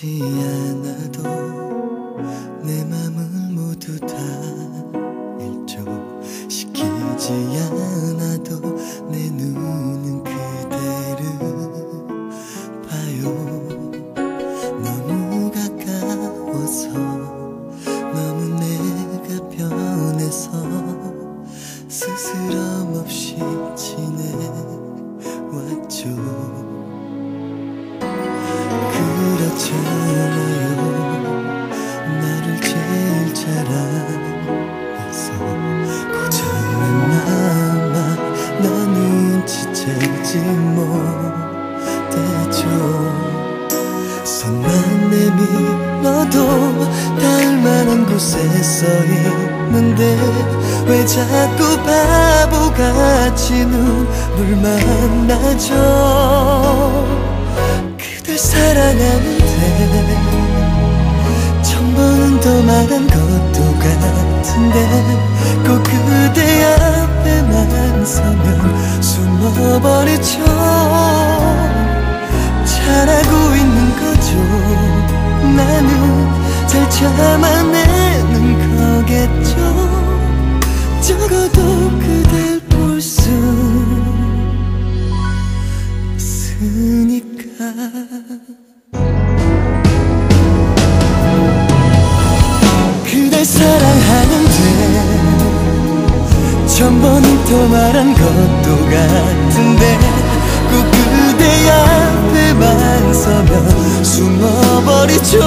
하지 않아도 내 맘은 모두 다 일조시키지 않아도 내 눈은 그대를 봐요. 너무 가까워서 너무 내가 변해서 스스로 줘 손만 내 믿어도 닿을만한 곳에 서 있는데 왜 자꾸 바보같이 눈물만 나죠? 그댈 사랑하는데 천 번은 더 말한 것도 같은데 참아내는 거겠죠. 적어도 그댈 볼 수 있으니까. 그댈 사랑하는데 천번은 더 말한 것도 같은데 꼭 그대 앞에만 서면 숨어버리죠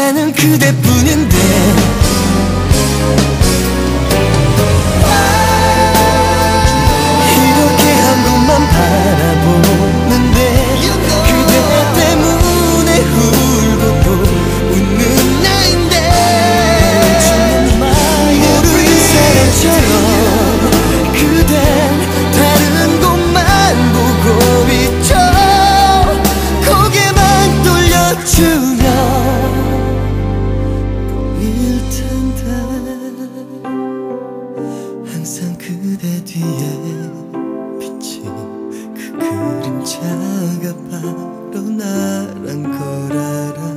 나는 그대뿐인데 바로 나란 걸